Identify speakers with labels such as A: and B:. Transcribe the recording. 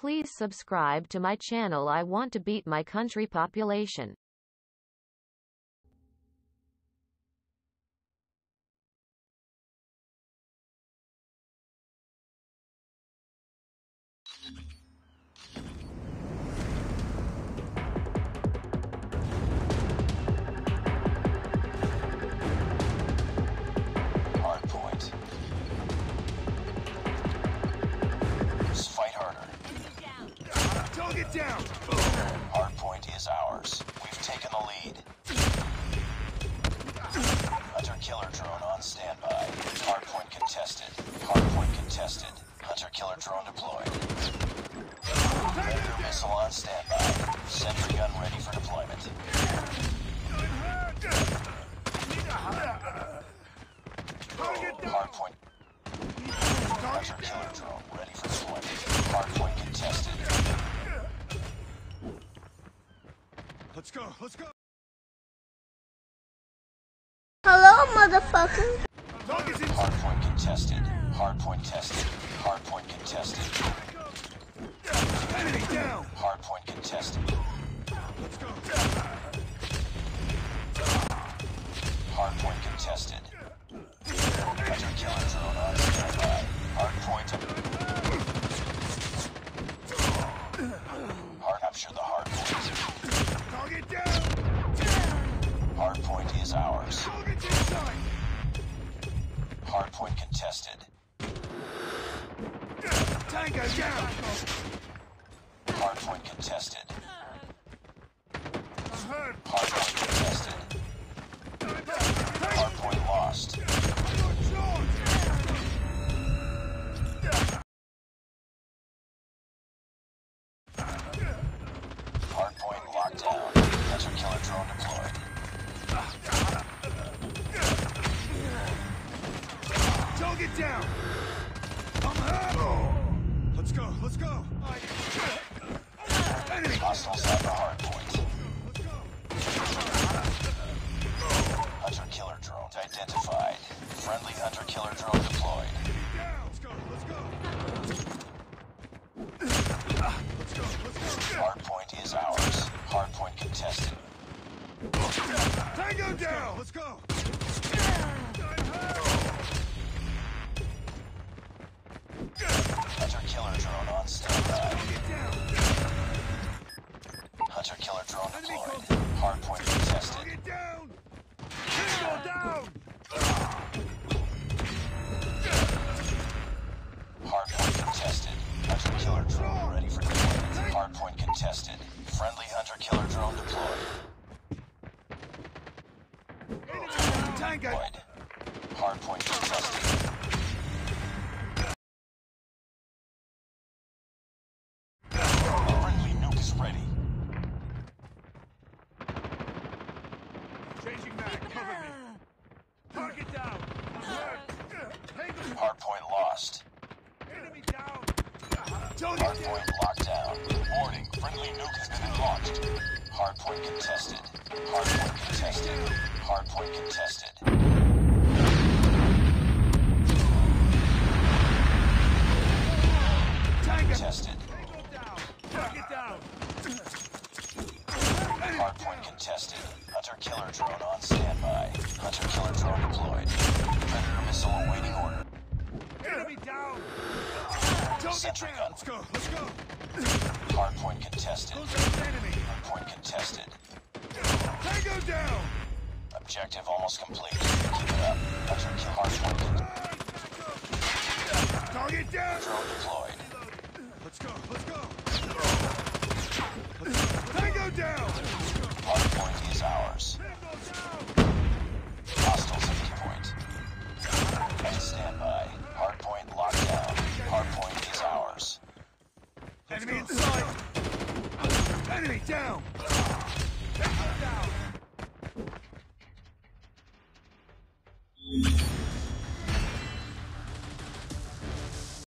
A: Please subscribe to my channel I want to beat my country population.
B: Target down!
C: Hardpoint is ours. We've taken the lead. Hunter killer drone on standby. Hardpoint contested. Hardpoint contested. Hunter killer drone deployed. Predator missile on standby. Sentry gun ready for deployment. Hardpoint. Hunter killer drone ready for deployment. Hardpoint contested.
B: Let's go, let's go!
D: Hello, motherfucker.
C: Hardpoint contested. Hardpoint tested. Hardpoint contested. Hardpoint is ours.
B: Target's inside!
C: Hardpoint contested.
B: Tango down!
C: Hardpoint contested.
B: Let's go! Enemy!
C: Hostiles have the hardpoint.
B: Let's!
C: Hunter killer drone identified. Friendly hunter killer drone deployed.
B: Let's go, let's go! Let's go, let's go!
C: Hardpoint is ours. Hardpoint contested.
B: Tango down! Let's go!
C: Hunter killer drone deployed. Hardpoint contested.
B: Get down! Tango down!
C: Hardpoint contested. Hunter killer drone ready for deployment. Hardpoint contested. Friendly hunter killer drone deployed. Hardpoint contested.
B: Down!
C: Hardpoint lost.
B: Enemy down!
C: Hardpoint locked down. Warning, friendly nuke has been launched. Hardpoint contested. Hardpoint contested. Hardpoint contested. Contested.
B: Down!
C: Hardpoint contested. Killer drone on standby. Hunter killer drone deployed. Predator missile awaiting order.
B: Enemy down! Target
C: Sentry
B: down!
C: gun.
B: Let's go, let's go!
C: Hardpoint contested.
B: Enemy!
C: Hardpoint contested.
B: Tango down!
C: Objective almost complete. Keep it up. Hunter kill hardpoint
B: Target down!
C: drone deployed.
B: Let's go, let's go! Down!